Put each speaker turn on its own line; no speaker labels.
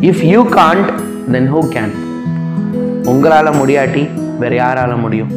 If you can't then who can உங்களால் முடியாட்டி வேறு யாரால முடியும்?